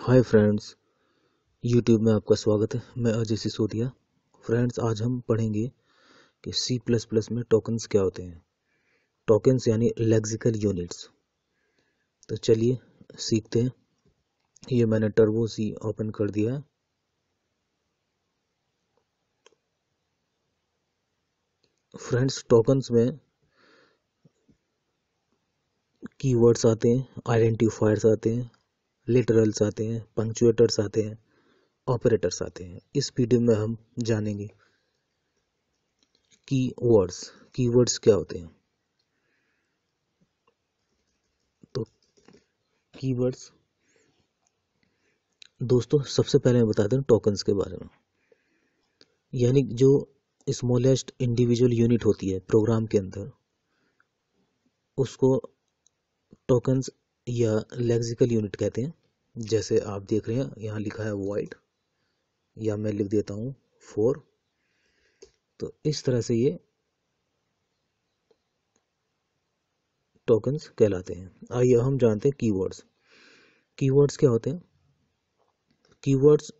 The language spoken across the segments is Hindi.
हाय फ्रेंड्स यूट्यूब में आपका स्वागत है। मैं अजय सिसोदिया। फ्रेंड्स आज हम पढ़ेंगे कि सी प्लस प्लस में टोकन्स क्या होते हैं। टोकन्स यानी लेक्सिकल यूनिट्स तो चलिए, सीखते हैं। ये मैंने टर्बो सी ओपन कर दिया। है फ्रेंड्स टोकन्स में कीवर्ड्स आते हैं आइडेंटिफायर्स आते हैं। लिटरल्स आते हैं पंक्चुएटर्स आते हैं ऑपरेटर्स आते हैं। इस वीडियो में हम जानेंगे की वर्ड्स की वर्ड्स क्या होते हैं। तो की वर्ड्स दोस्तों, सबसे पहले मैं बता दें टोकन्स के बारे में। यानी जो स्मॉलेस्ट इंडिविजुअल यूनिट होती है प्रोग्राम के अंदर, उसको टोकन्स या लेक्सिकल यूनिट कहते हैं। जैसे आप देख रहे हैं, यहाँ लिखा है वाइट या मैं लिख देता हूँ फोर तो इस तरह से ये टोकन्स कहलाते हैं। आइए हम जानते हैं कीवर्ड्स कीवर्ड्स क्या होते हैं? कीवर्ड्स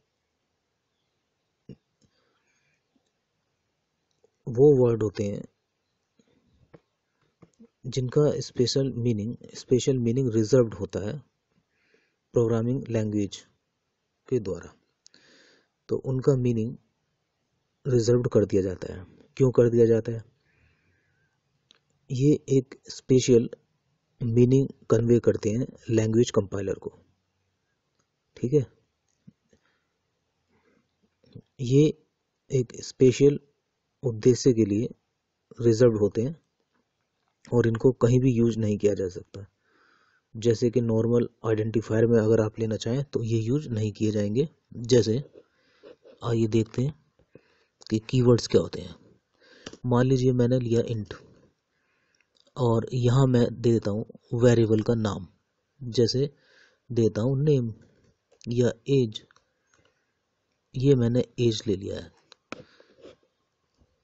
वो वर्ड होते हैं जिनका special meaning special meaning reserved होता है। प्रोग्रामिंग लैंग्वेज के द्वारा। तो उनका मीनिंग रिज़र्व कर दिया जाता है। क्यों कर दिया जाता है? ये एक स्पेशल मीनिंग कन्वे करते हैं लैंग्वेज कंपाइलर को। ठीक है? ये एक स्पेशल उद्देश्य के लिए रिज़र्व होते हैं और इनको कहीं भी यूज़ नहीं किया जा सकता। जैसे कि नॉर्मल आइडेंटिफायर में अगर आप लेना चाहें तो ये यूज़ नहीं किए जाएँगे। जैसे, आइए देखते हैं कि कीवर्ड्स क्या होते हैं। मान लीजिए मैंने लिया इंट और यहाँ मैं दे देता हूँ वेरिएबल का नाम। जैसे, देता हूँ नेम या एज ये मैंने एज ले लिया है।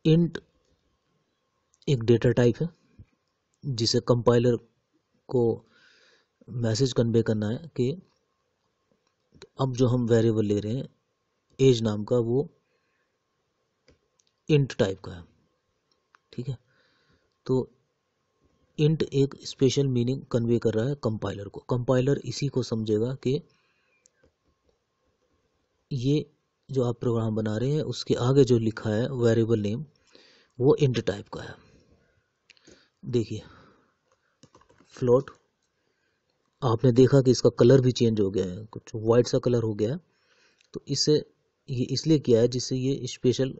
इंट एक डेटा टाइप है, जिसे कंपाइलर को मैसेज कन्वे करना है कि अब जो हम वेरिएबल ले रहे हैं एज नाम का वो इंट टाइप का है, ठीक है? तो इंट एक स्पेशल मीनिंग कन्वे कर रहा है कंपाइलर को। कंपाइलर इसी को समझेगा कि ये जो आप प्रोग्राम बना रहे हैं, उसके आगे जो लिखा है वेरिएबल नेम वो इंट टाइप का है। देखिए फ्लोट आपने देखा कि इसका कलर भी चेंज हो गया है, कुछ वाइट सा कलर हो गया है तो इसे, ये इसलिए किया है जिससे ये स्पेशल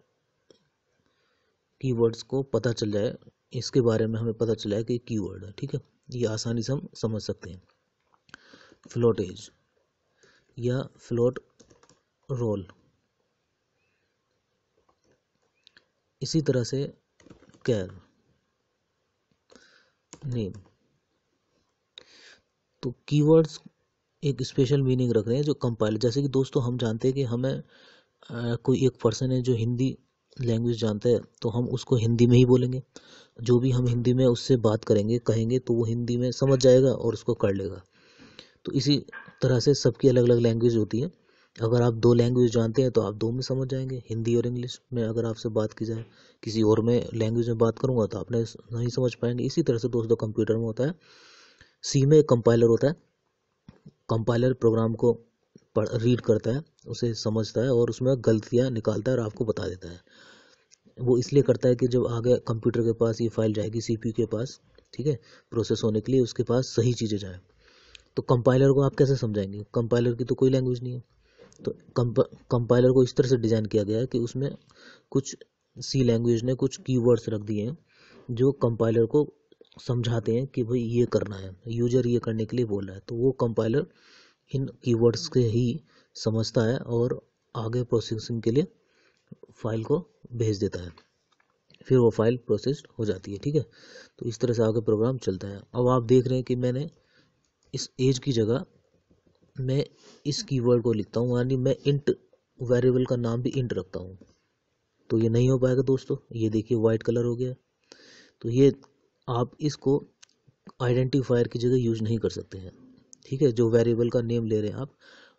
कीवर्ड्स को पता चल जाए, इसके बारे में हमें पता चला है कि कीवर्ड है, ठीक है? ये आसानी से हम समझ सकते हैं। फ्लोट एज या फ्लोट रोल इसी तरह से कैर नेम तो कीवर्ड्स एक स्पेशल मीनिंग रख रहे हैं जो कंपाइलर जैसे कि दोस्तों हम जानते हैं कि हमें आ, कोई एक पर्सन है जो हिंदी लैंग्वेज जानता है तो हम उसको हिंदी में ही बोलेंगे। जो भी हम हिंदी में उससे बात करेंगे कहेंगे तो वो हिंदी में समझ जाएगा और उसको कर लेगा। तो इसी तरह से सबकी अलग अलग लैंग्वेज होती है। अगर आप दो लैंग्वेज जानते हैं तो आप दो में समझ जाएँगे हिंदी और इंग्लिश में अगर आपसे बात की जाए किसी और में लैंग्वेज में बात करूँगा तो आपने नहीं समझ पाएँगे। इसी तरह से दोस्तों कंप्यूटर में होता है। सी में एक कंपाइलर होता है। कंपाइलर प्रोग्राम को पढ़ रीड करता है, उसे समझता है और उसमें गलतियाँ निकालता है और आपको बता देता है। वो इसलिए करता है कि जब आगे कंप्यूटर के पास ये फ़ाइल जाएगी सी के पास, ठीक है प्रोसेस होने के लिए उसके पास सही चीज़ें जाएँ। तो कंपाइलर को आप कैसे समझाएँगे? कंपाइलर की तो कोई लैंग्वेज नहीं है। तो कंपाइलर को इस तरह से डिज़ाइन किया गया है कि उसमें कुछ सी लैंग्वेज ने कुछ कीवर्ड्स रख दिए हैं, जो कंपाइलर को समझाते हैं कि भाई ये करना है यूज़र ये करने के लिए बोल है। तो वो कंपाइलर इन कीवर्ड्स के ही समझता है और आगे प्रोसेसिंग के लिए फ़ाइल को भेज देता है। फिर वो फ़ाइल प्रोसेस्ड हो जाती है, ठीक है? तो इस तरह से आगे प्रोग्राम चलता है। अब आप देख रहे हैं कि मैंने इस एज की जगह मैं इस कीवर्ड को लिखता हूँ, यानी मैं इंट वेरिएबल का नाम भी इंट रखता हूँ। तो ये नहीं हो पाएगा दोस्तों। ये देखिए वाइट कलर हो गया। तो ये आप इसको आइडेंटिफायर की जगह यूज़ नहीं कर सकते हैं। ठीक है? जो वेरिएबल का नेम ले रहे हैं आप,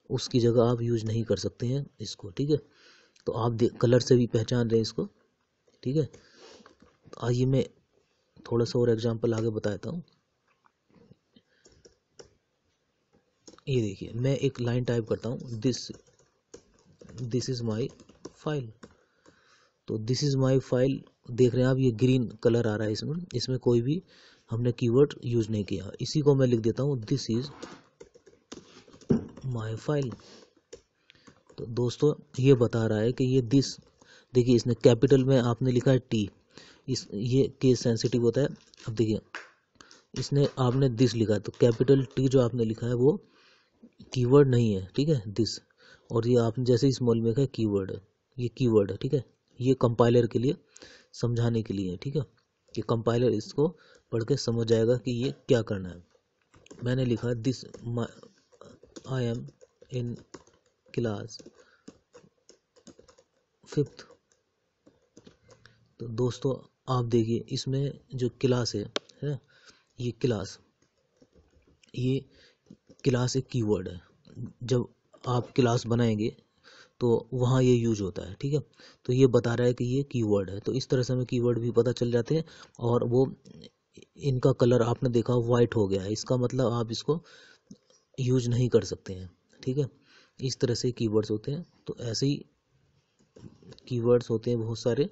उसकी जगह आप यूज़ नहीं कर सकते हैं इसको। ठीक है? तो आप कलर से भी पहचान रहे हैं इसको। ठीक है? तो आइए मैं थोड़ा सा और एग्जांपल आगे बताता हूँ। ये देखिए, मैं एक लाइन टाइप करता हूँ। This this is my file तो दिस इज़ माई फ़ाइल देख रहे हैं आप, ये ग्रीन कलर आ रहा है इसमें। इसमें कोई भी हमने कीवर्ड यूज़ नहीं किया। इसी को मैं लिख देता हूँ दिस इज़ माई फ़ाइल तो दोस्तों, ये बता रहा है कि ये दिस देखिए इसने कैपिटल में आपने लिखा है टी इस, ये केस सेंसिटिव होता है। अब देखिए, इसने आपने दिस लिखा है। तो कैपिटल टी जो आपने लिखा है, वो कीवर्ड नहीं है, ठीक है? दिस और ये आपने जैसे इस स्मॉल में लिखा है कीवर्ड ये कीवर्ड है, ठीक है? ये कंपाइलर के लिए, समझाने के लिए है ठीक है? कि कंपाइलर इसको पढ़ के समझ जाएगा कि ये क्या करना है। मैंने लिखा this I am in class fifth तो दोस्तों, आप देखिए, इसमें जो क्लास है है ये क्लास ये क्लास एक कीवर्ड है। जब आप क्लास बनाएँगे तो वहाँ ये यूज़ होता है, ठीक है? तो ये बता रहा है कि ये कीवर्ड है। तो इस तरह से हमें कीवर्ड भी पता चल जाते हैं और वो इनका कलर आपने देखा वाइट हो गया है। इसका मतलब आप इसको यूज़ नहीं कर सकते हैं, ठीक है? इस तरह से कीवर्ड्स होते हैं। तो ऐसे ही कीवर्ड्स होते हैं बहुत सारे।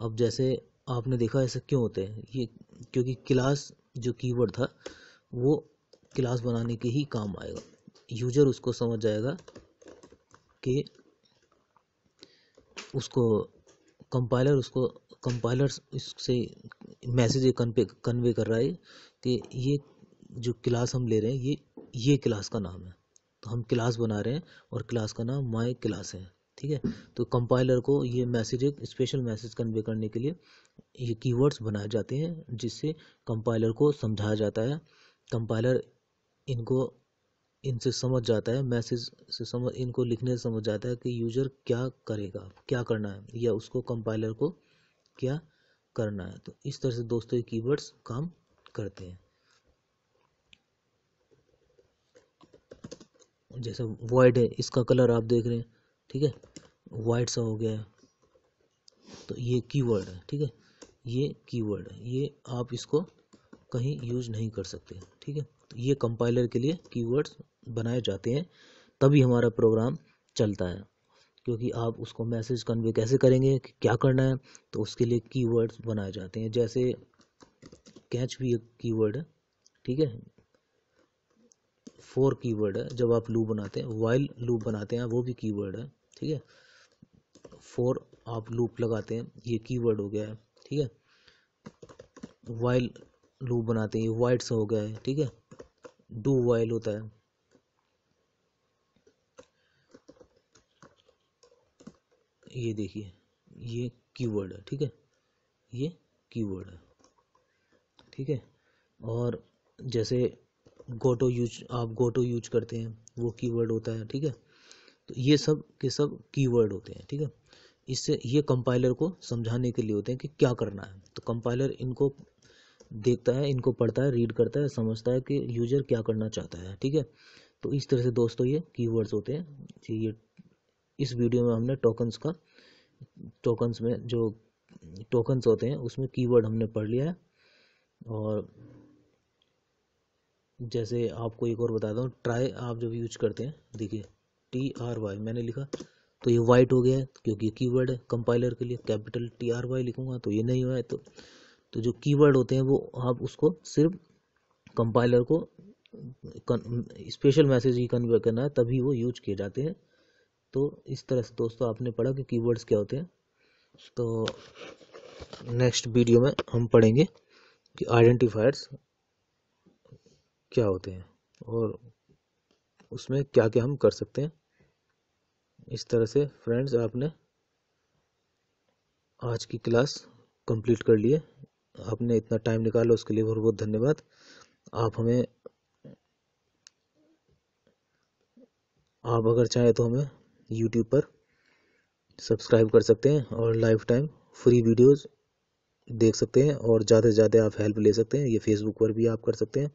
अब जैसे आपने देखा ऐसे क्यों होते हैं? ये क्योंकि क्लास जो कीवर्ड था, वो क्लास बनाने के ही काम आएगा। यूज़र उसको समझ जाएगा कि उसको कंपाइलर उसको कंपाइलर इससे मैसेज कन्वे कन्वे कर रहा है कि ये जो क्लास हम ले रहे हैं, ये ये क्लास का नाम है। तो हम क्लास बना रहे हैं और क्लास का नाम माई क्लास है, ठीक है? तो कंपाइलर को ये मैसेज एक स्पेशल मैसेज कन्वे करने के लिए ये कीवर्ड्स बनाए जाते हैं, जिससे कंपाइलर को समझाया जाता है। कंपाइलर इनको इनसे समझ जाता है, मैसेज से समझ, इनको लिखने से समझ जाता है कि यूज़र क्या करेगा, क्या करना है, या उसको कंपाइलर को क्या करना है। तो इस तरह से दोस्तों ये कीवर्ड्स काम करते हैं। जैसे वाइट है, इसका कलर आप देख रहे हैं, ठीक है? वाइट सा हो गया है। तो ये कीवर्ड है, ठीक है? ये कीवर्ड है। ये आप इसको कहीं यूज़ नहीं कर सकते, ठीक है? तो ये कंपाइलर के लिए कीवर्ड्स बनाए जाते हैं, तभी हमारा प्रोग्राम चलता है। क्योंकि आप उसको मैसेज कन्वे कैसे करेंगे कि क्या करना है तो उसके लिए कीवर्ड्स बनाए जाते हैं। जैसे कैच भी एक कीवर्ड है, ठीक है? फोर कीवर्ड है, जब आप लूप बनाते हैं वाइल लूप बनाते हैं, वो भी कीवर्ड है, ठीक है? फोर आप लूप लगाते हैं, ये कीवर्ड हो गया है, ठीक है? वाइल लूप बनाते हैं, ये वाइट सा हो गया है ठीक है? डू वाइल होता है। ये देखिए, ये कीवर्ड है, ठीक है? ये कीवर्ड है, ठीक है? और जैसे गोटो यूज़ आप गोटो यूज़ करते हैं, वो कीवर्ड होता है, ठीक है? तो ये सब के सब कीवर्ड होते हैं, ठीक है? इससे ये कंपाइलर को समझाने के लिए होते हैं कि क्या करना है। तो कंपाइलर इनको देखता है, इनको पढ़ता है रीड करता है, समझता है कि यूज़र क्या करना चाहता है, ठीक है? तो इस तरह से दोस्तों ये कीवर्ड्स होते हैं। ये इस वीडियो में हमने टोकन्स का टोकन्स में जो टोकन्स होते हैं, उसमें कीवर्ड हमने पढ़ लिया है। और जैसे आपको एक और बताता हूँ ट्राई आप जब यूज़ करते हैं, देखिए टी आर वाई मैंने लिखा तो ये वाइट हो गया है, क्योंकि कीवर्ड है कंपाइलर के लिए कैपिटल टी आर वाई लिखूँगा तो ये नहीं हुआ है तो तो जो कीवर्ड होते हैं, वो आप उसको सिर्फ़ कंपाइलर को स्पेशल मैसेज ही कन्वर्ट करना है, तभी वो यूज़ किए जाते हैं। तो इस तरह से दोस्तों आपने पढ़ा कि कीवर्ड्स क्या होते हैं। तो नेक्स्ट वीडियो में हम पढ़ेंगे कि आइडेंटिफायर्स क्या होते हैं और उसमें क्या क्या हम कर सकते हैं। इस तरह से फ्रेंड्स आपने आज की क्लास कंप्लीट कर लिए आपने इतना टाइम निकाला, उसके लिए बहुत बहुत धन्यवाद। आप हमें, आप अगर चाहें तो हमें यूट्यूब पर सब्सक्राइब कर सकते हैं और लाइफ टाइम फ्री वीडियोज़ देख सकते हैं और ज़्यादा से ज़्यादा आप हेल्प ले सकते हैं। ये फेसबुक पर भी आप कर सकते हैं।